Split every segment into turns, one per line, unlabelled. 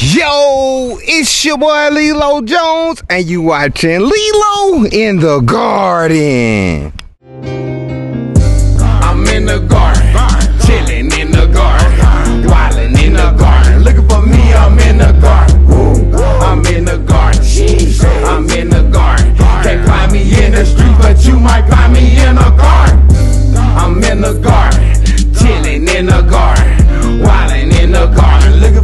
Yo, it's your boy Lelo Jones, and you watching Lelo in the Garden.
I'm in the garden, chilling in the garden, wilding in the garden. Looking for me, I'm in the garden. I'm in the garden, I'm in the garden. Can't find me in the street, but you might find me in a garden. I'm in the garden, chilling in the garden, wilding in the garden. Looking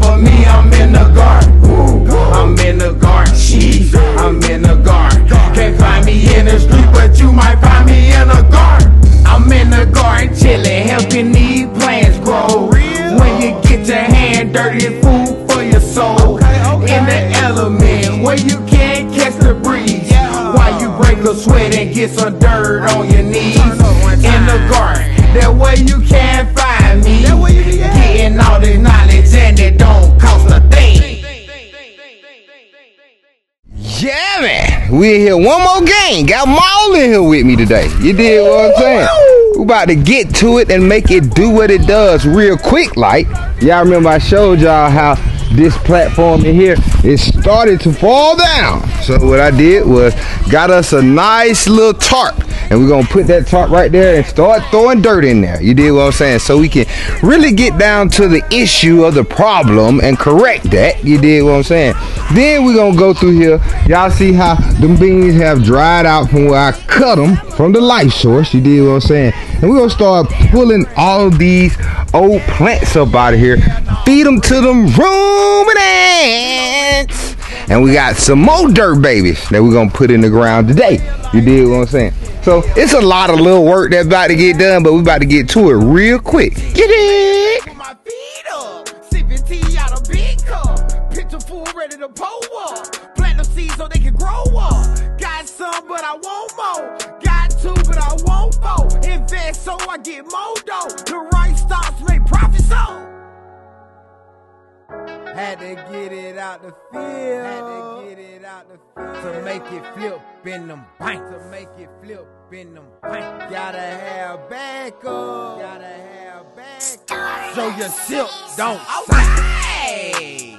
Man, we in here one more game. Got Maul in here with me today. You did what I'm saying? We about to get to it and make it do what it does real quick. Like y'all remember, I showed y'all how this platform in here is started to fall down. So what I did was got us a nice little tarp, and we're gonna put that tarp right there and start throwing dirt in there. You did what I'm saying? So we can really get down to the issue of the problem and correct that. You did what I'm saying? Then we're gonna go through here. Y'all see how them beans have dried out from where I cut them from the life source. You did what I'm saying? And we're gonna start pulling all these old plants up out of here, feed them to them And we got some more dirt babies that we're gonna put in the ground today. You did what I'm saying? So it's a lot of little work that's about to get done, but we're about to get to it real quick. Get it?
Put my feet up, sipping tea out of big cup. Full ready to pull up. Out the field. Had to get it out the field. To make it flip in them banks. To make it flip in them banks. Gotta have backup. Gotta have backup. So your silk don't say.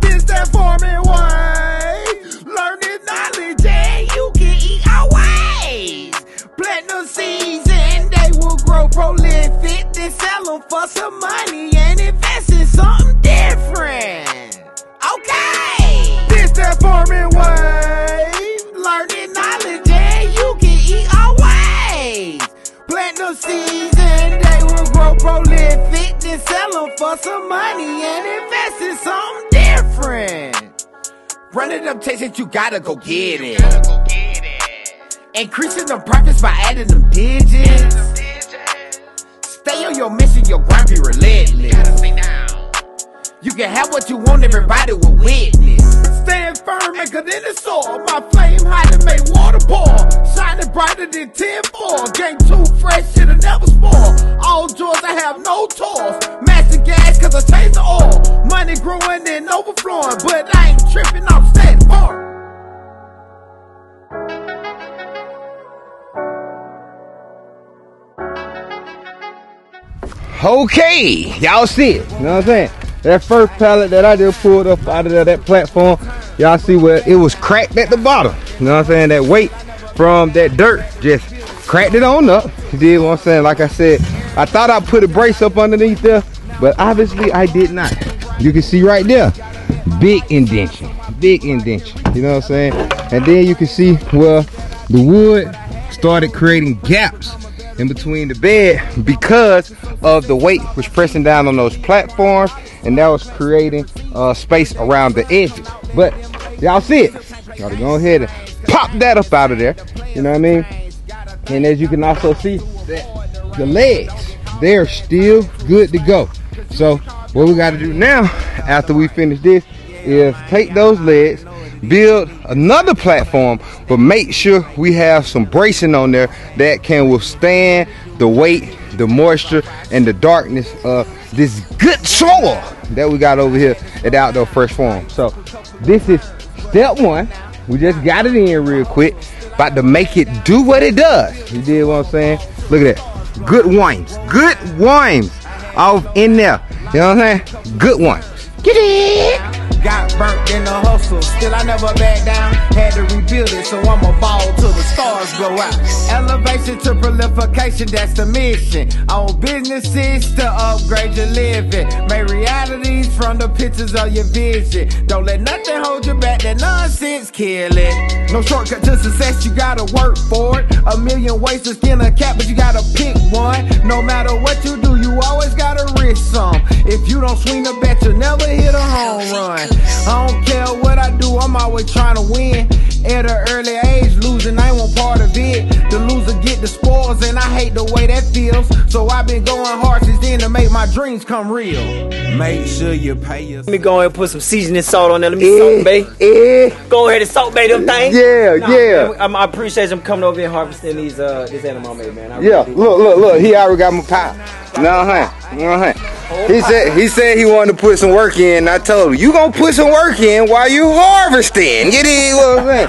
This that farming way. Running them tastes that you gotta go get it. Increasing the profits by adding them digits. Stay on your mission, your grind be relentless. You can have what you want, everybody will witness. Staying firm, anchored in the soil. My flame hot and make water pour. Shining brighter than 10 4. Game too fresh, shit'll never spoil. All joys, I have no toils. Master gas, cause I change the oil. Money growing and overflowing, but I ain't tripping, I'm staying.
Okay, y'all see it. You know what I'm saying? That first pallet that I just pulled up out of there, that platform, y'all see where it was cracked at the bottom. You know what I'm saying? That weight from that dirt just cracked it on up. You did what I'm saying? Like I said, I thought I put a brace up underneath there, but obviously I did not. You can see right there, big indention, big indention. You know what I'm saying? And then you can see where the wood started creating gaps in between the bed because of the weight was pressing down on those platforms and that was creating uh, space around the edges. But y'all see it. Gotta go ahead and pop that up out of there. You know what I mean? And as you can also see, the legs, they're still good to go. So what we gotta do now, after we finish this, is take those legs, build another platform, but make sure we have some bracing on there that can withstand the weight, the moisture, and the darkness of this good soil that we got over here at Outdoor Fresh Farm. So this is step one. We just got it in real quick. About to make it do what it does. You did what I'm saying? Look at that. Good wines. Good wines off in there. You know what I'm saying? Good one. Get
You did. Got burnt in the hustle, still I never back down. Had to rebuild it, so I'ma ball till the stars go out. Elevation to proliferation, that's the mission. Own businesses to upgrade your living. Make realities from the pictures of your vision. Don't let nothing hold you back, that nonsense kill it. No shortcut to success, you gotta work for it. A million ways to skin a cat, but you gotta pick one. No matter what you do, you always gotta risk some. If you don't swing the bat, you'll never hit a home run. I don't care what I do, I'm always trying to win. At an early age, and I hate the way that feels. So I've been going hard since then to make my dreams come real. Make sure you pay your.
Let me go ahead and put some seasoning salt on there. Let me
Eh,
salt Bae.
eh.
Go ahead and salt bay them things.
Yeah,
Nah,
yeah.
man, I'm- appreciate them coming over here and harvesting these uh this animal made man. I really
Yeah, look, look, look. He already got my pie. No, huh? No, huh? He said he said he wanted to put some work in. I told him you gonna put some work in while you harvesting. You dig what I'm saying?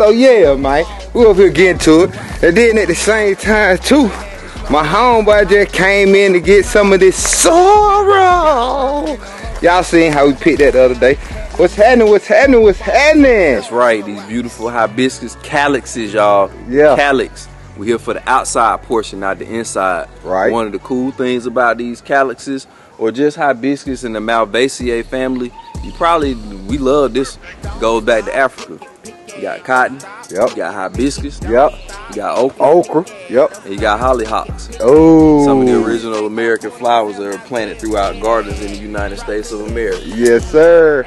So yeah, Mike, we over here getting to it. And then at the same time too, my homeboy just came in to get some of this sorrel. Y'all seen how we picked that the other day? What's happening? What's happening? What's happening?
That's right, these beautiful hibiscus calyxes, y'all.
Yeah.
Calyx. We're here for the outside portion, not the inside.
Right.
One of the cool things about these calyxes, or just hibiscus in the Malvaceae family, you probably, we love this. Goes back to Africa. You got cotton.
Yep.
You got hibiscus.
Yep.
You got okra.
Okra. Yep.
And you got hollyhocks.
Oh.
Some of the original American flowers that are planted throughout gardens in the United States of America.
Yes, sir.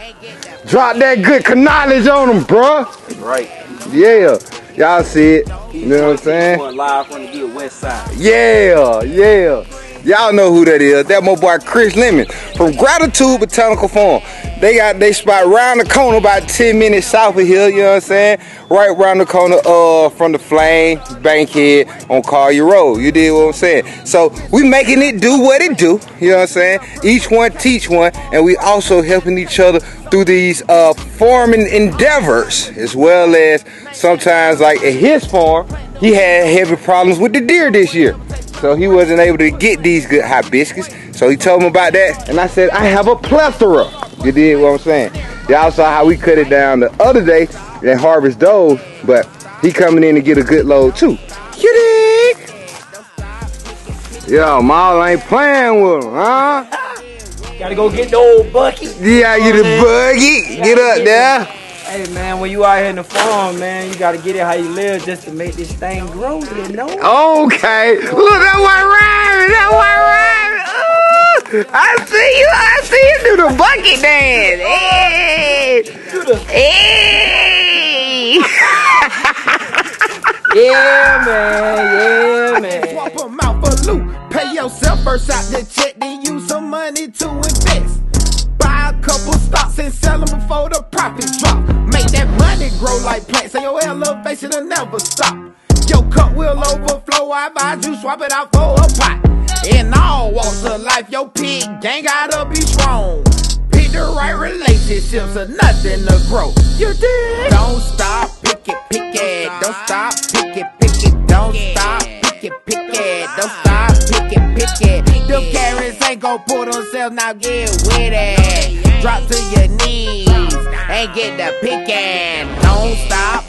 Drop that good knowledge on them, bruh.
Right.
Yeah. Y'all see it. You know what I'm saying?
Live from the good west side.
Yeah, yeah. Y'all know who that is. That my boy Chris Lemon from Gratitude Botanical Farm. They got they spot round the corner about 10 minutes south of here, you know what I'm saying? Right around the corner uh from the Flame Bankhead on Collier Road. You did what I'm saying? So we making it do what it do, you know what I'm saying? Each one teach one, and we also helping each other through these uh farming endeavors as well as sometimes like at his farm he had heavy problems with the deer this year so he wasn't able to get these good hibiscus so he told him about that and i said i have a plethora you did what i'm saying y'all saw how we cut it down the other day and harvest those but he coming in to get a good load too you dig yo Maul ain't playing with him huh
Gotta go get the old bucket.
yeah you the buggy get up there
Hey man, when you out here in the farm, man, you gotta get it how you live just to make this thing grow, you know?
Okay. Look, that one rhyme. That one rhyme. I see you. I see you do the bucket dance. Hey. Hey.
Yeah, man, yeah, man.
Swap 'em out for loot. Pay yourself first out the check, then use some money to invest. Buy a couple stocks and sell them before the profit drop. Make that money grow like plants, and your elevation will never stop. Your cup will overflow. I advise you swap it out for a pot. In all walks of life, your pig gang gotta be strong. Pick the right relationships or nothing to grow. You did. Don't stop, pick it, pick it. Don't stop, pick it, pick it. Don't stop, pick it, pick it. Don't stop, pick it, pick it. Them carrots ain't gon' pull themselves, now get with it. Drop to your knees and get the picking. Don't stop,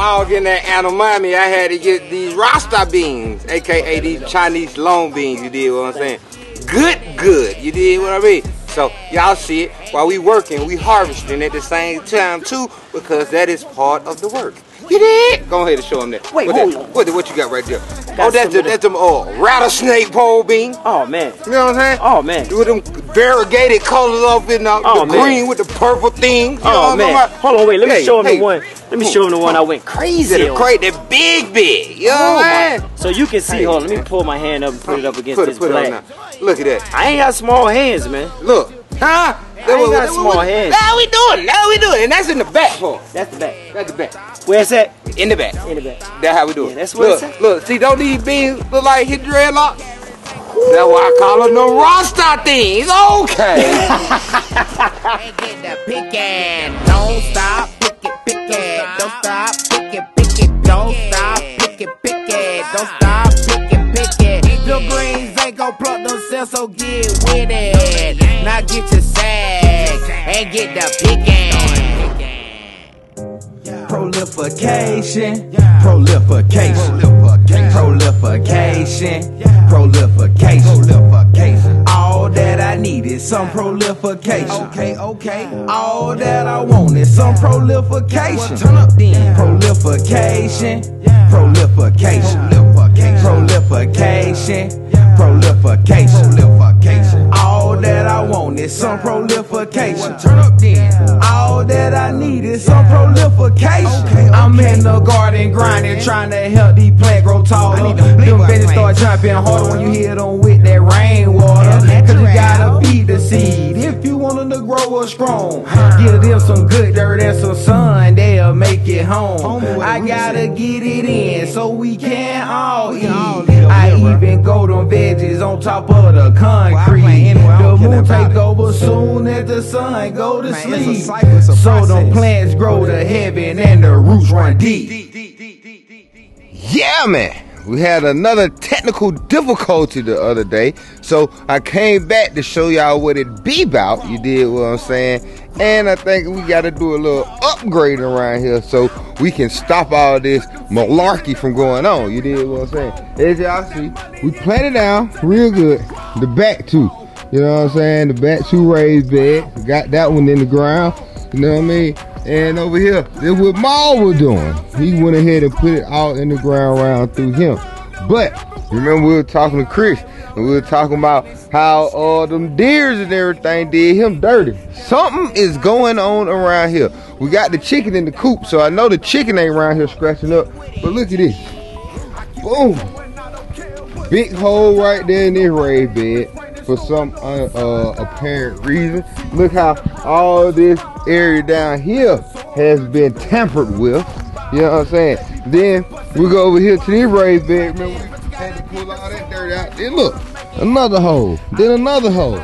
it, pick it.
When I was getting that Anomami, I had to get these Rasta beans, aka these Chinese long beans. You did what I'm saying? Good, good. You did what I mean? So y'all see it while we working, we harvesting at the same time too, because that is part of the work. You did? Go ahead and show them that.
Wait,
what,
hold
that,
on.
what, what you got right there? Oh, that's the, that's them uh, rattlesnake pole beans.
Oh man.
You know what I'm saying?
Oh man.
With them variegated colors off in the,
Oh,
the green with the purple thing.
Oh man. Hold on, wait. Let me
Hey,
show him
hey.
the one. Let me show him the one I went crazy.
The
on.
crate, that big, big. You know
Oh,
what. I'm saying?
So you can see.
Hey.
Hold on. Let me pull my hand up and put it up against
Put
this
it, put it on
black.
now. Look at that.
I ain't got small hands, man.
Look. Huh?
I ain't got small hands.
How we doing? How we doing? And that's in the back part.
That's the back.
That's the back.
Where's that?
In the back.
In the back.
That's how we do it.
Yeah, that's what
look,
it said.
Look, see, don't these beans look like his dreadlock? That's why I call them the Rasta things. Okay.
and get the picking. Don't stop, pick it, pick it. Don't stop, pick it, pick it. Don't stop, pick it, pick it. Don't stop, pick it, pick it. The greens ain't gon' pluck themselves, so get with it.
now get to sag and get the picking.
Prolification, prolification, prolification, prolification. All that I need is some prolification. Okay, okay. All that I want is some prolification. Turn up then. Prolification, prolification, prolification, prolification, prolification. All that I want is some prolification. Turn up then. All that I need is some prolification. I'm in the garden grinding, trying to help these plants grow taller. Them bitches start jumping harder when you hit them with that rainwater. Cause you gotta want them to grow a strong. Give them some good dirt and some sun, they'll make it home. I gotta get it in so we can all eat. I even grow them veggies on top of the concrete. The moon take over soon as the sun go to sleep. So them plants grow to heaven and the roots run deep.
Yeah, man. We had another technical difficulty the other day, so I came back to show y'all what it be about. You did what I'm saying, and I think we got to do a little upgrade around here so we can stop all this malarkey from going on. You did what I'm saying. As y'all see, we planted down real good. The back two, you know what I'm saying. The back two raised bed. Got that one in the ground. You know what I mean. And over here, this what Maul was doing. He went ahead and put it all in the ground round through him. But remember we were talking to Chris and we were talking about how all them deers and everything did him dirty. Something is going on around here. We got the chicken in the coop, so I know the chicken ain't around here scratching up. But look at this. Boom. Big hole right there in this raised bed for some uh, uh, apparent reason. Look how all this area down here has been tampered with. You know what I'm saying? Then we go over here to this raised bed. Remember we had to pull all that dirt out. Then look, another hole. Then another hole.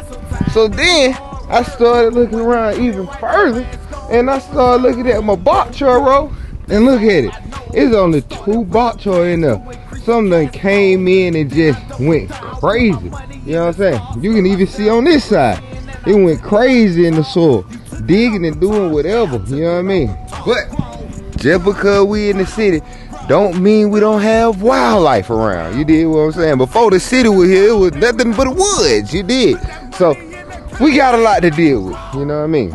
So then I started looking around even further, and I started looking at my bok choy. And look at it. It's only two bok choy in there. Something came in and just went crazy. You know what I'm saying? You can even see on this side. It went crazy in the soil. Digging and doing whatever. You know what I mean? But just because we in the city don't mean we don't have wildlife around. You did what I'm saying? Before the city was here, it was nothing but woods. You did. So we got a lot to deal with. You know what I mean?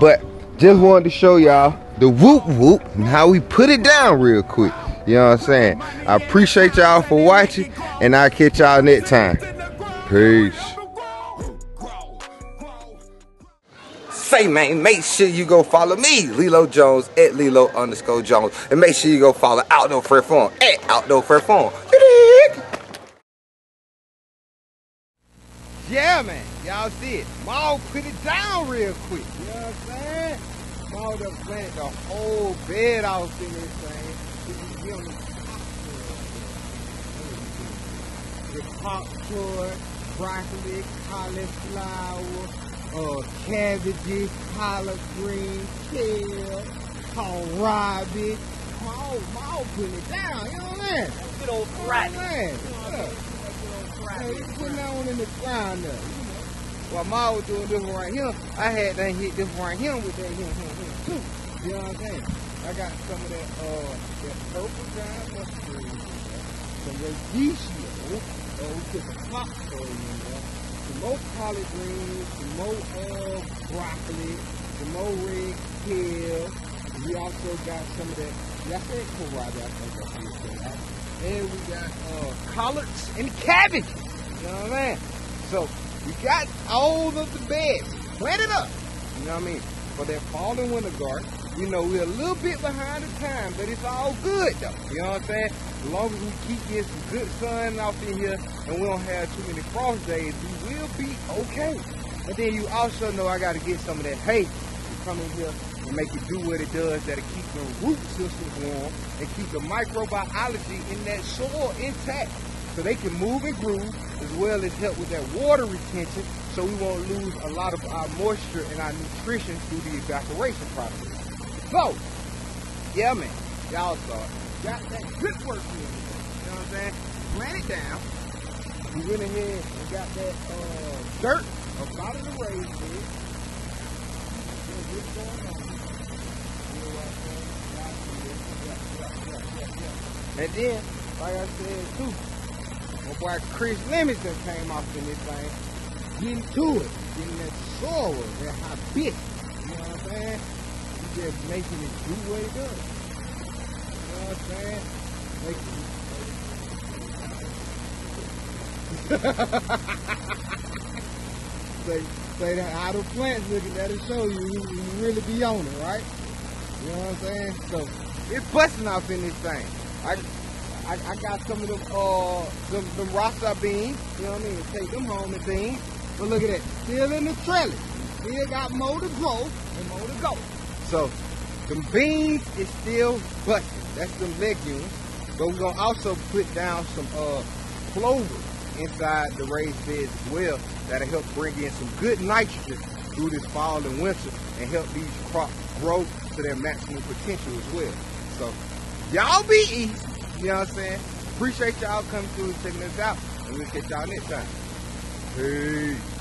But just wanted to show y'all the whoop whoop and how we put it down real quick. You know what I'm saying? I appreciate y'all for watching, and I'll catch y'all next time. Peace. Say man, make sure you go follow me, Lelo Jones at Lelo underscore Jones, and make sure you go follow Outdoor Fresh Farm at Outdoor Fresh Farm. Yeah, man, y'all see it. Maul put it down real quick. You know what I'm saying? Maul done planted the whole bed off in this thing. You can the popcorn, broccoli, cauliflower, uh, cabbages, collard greens, kale, kohlrabi. Maul, Maul putting it down, you know what I mean?
Good old
You know what I mean? Yeah. You putting that one in the ground there. While Ma was doing this one right here, I had done hit this one right here with that here, here, here, too. You know what I'm saying? I got some of that, uh, that purple giant mustard some radicchio, uh, we put some soy in there, some more collard greens, some more, uh, broccoli, some more red kale. We also got some of that, y'all said kohlrabi, I think you said, right? And we got uh, collards and cabbage. You know what I mean? So we got all of the beds planted up. You know what I mean? For that fall and winter garden. You know, we're a little bit behind the time, but it's all good though. You know what I'm saying? As long as we keep getting some good sun off in here and we don't have too many frost days, we will be okay. But then you also know I gotta get some of that hay to come in here and make it do what it does that'll keep the root systems warm and keep the microbiology in that soil intact so they can move and groove as well as help with that water retention so we won't lose a lot of our moisture and our nutrition through the evaporation process. So, yeah man, y'all saw. Got that good work in. You know what I'm saying? Plant it down. We went ahead and got that uh, dirt out of the raised bed. And then, like I said too, my boy Chris Livingston came off in this thing, getting to it, getting that sorrel, that bitch. You know what I'm saying? Just making it do what it does. You know what I'm saying? Making say, say that how the plants looking, that'll show you you, you really be on it, right? You know what I'm saying? So it's busting off in this thing. I I, I got some of them uh them, them Rasta beans, you know what I mean? Take them home and things. But look at that, still in the trellis. Still got more to grow and more to go. So the beans is still busting. That's the legumes. But we're gonna also put down some uh clover inside the raised beds as well that'll help bring in some good nitrogen through this fall and winter and help these crops grow to their maximum potential as well. So y'all be easy, you know what I'm saying? Appreciate y'all coming through and checking us out. And we'll catch y'all next time. Peace.